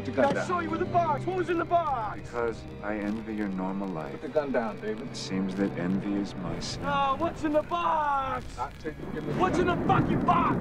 Put the gun I saw you with the box. What was in the box? Because I envy your normal life. Put the gun down, David. It seems that envy is my sin. Oh, what's in the box? What's in the fucking box?